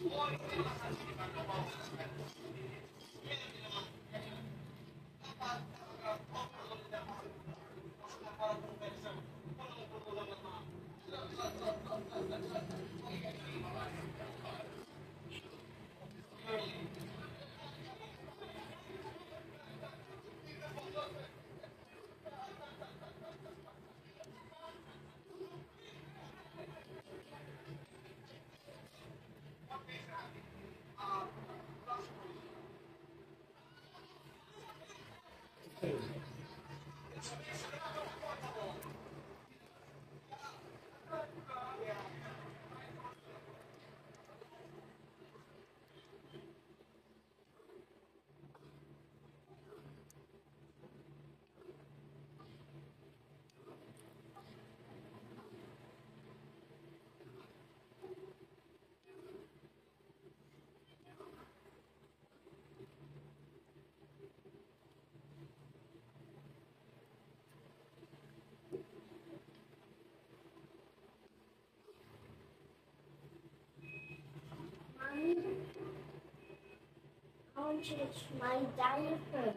Fuori della sanzione, Sí. Change my diaper.